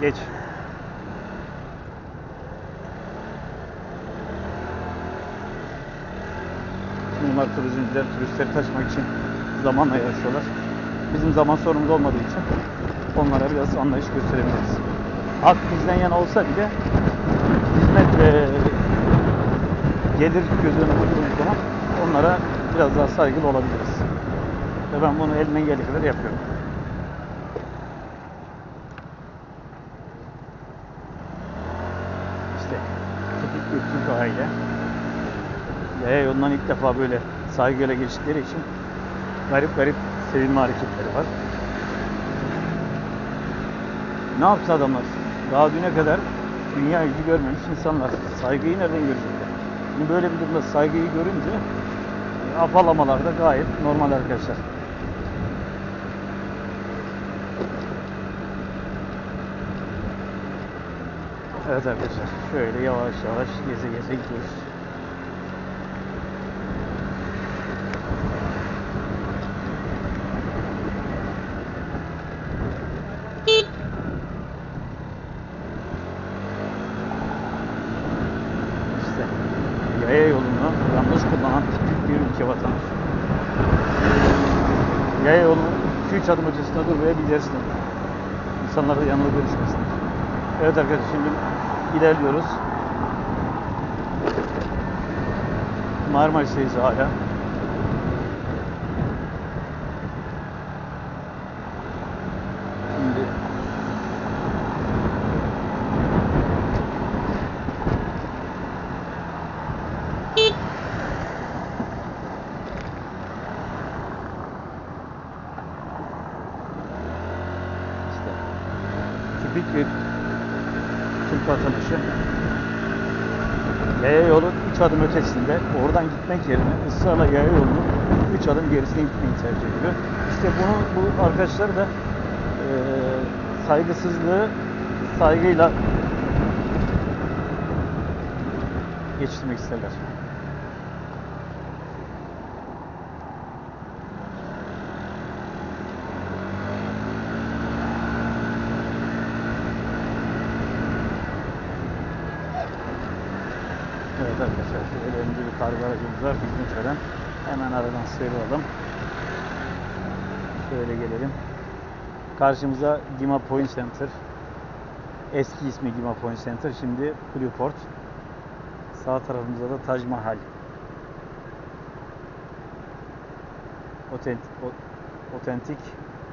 Geç. Bunlar turizmciler turistleri taşımak için zamanla yarışıyorlar. Bizim zaman sorunumuz olmadığı için onlara biraz anlayış gösterebiliriz. Hak bizden yana olsa bile hizmet ve gelir göz önüne koyduğumuz zaman onlara biraz daha saygılı olabiliriz. Ve ben bunu elimden geldiği kadar yapıyorum. İşte bir Türk aile. Yaya yolundan ilk defa böyle saygıyla geçtikleri için garip garip sevinme hareketleri var. Ne yaptı adamlar? Daha düne kadar dünya yüzü görmemiş insanlar. Saygıyı nereden görecekler? Şimdi böyle bir durumda saygıyı görünce e, afalamalar da gayet normal arkadaşlar. Evet arkadaşlar şöyle yavaş yavaş geze geze gidiyoruz. İşte yaya yolunu yanlış kullanan tipik bir. Yaya yolunun 2-3 adım ötesinde durmayabilirsin. İnsanlar da yanına görüşmesin. Evet arkadaşlar şimdi ilerliyoruz. Marmaris'teyiz hala. Şimdi işte tipik bir Türk vatandaşı yaya yolun 3 adım ötesinde oradan gitmek yerine ısrarla yaya yolunun 3 adım gerisine gitmeyi tercih ediyor. İşte bunu bu arkadaşlar da eee saygısızlığı saygıyla geçirmek isterler. Evet arkadaşlar şöyle önce bir kargo aracımız var bizim tören. Hemen aradan sıyrılalım. Şöyle gelelim. Karşımıza Gima Point Center. Eski ismi Gima Point Center. Şimdi Blueport. Sağ tarafımızda da Taj Mahal. Otentik, otentik